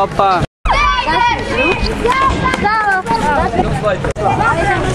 Europa. Não pode.